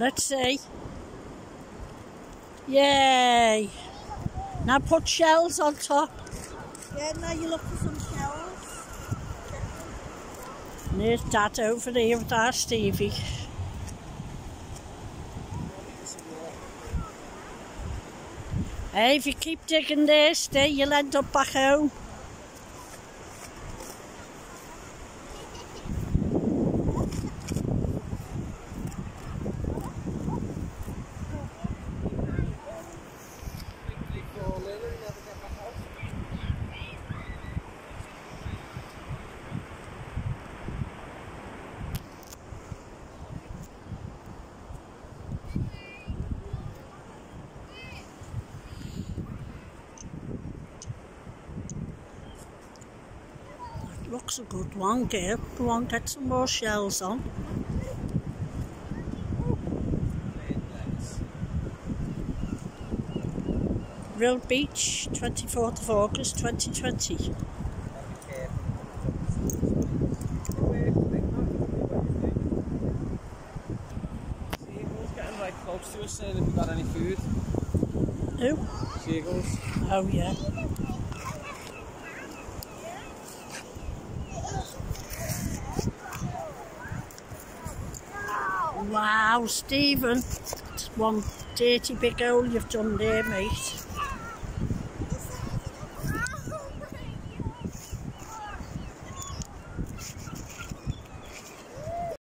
Let's see. Yay! Now put shells on top. Yeah, now you look for some shells. And there's Dad over there with our Stevie. Hey, if you keep digging there, stay, you'll end up back home. Looks a good one, girl. Go on, get some more shells on. Rhyl Beach, 24th of August 2020. Seagulls getting right close to us saying if we got any food. Who? Seagulls. Oh, yeah. Wow, Stephen. That's one dirty big hole you've done there, mate.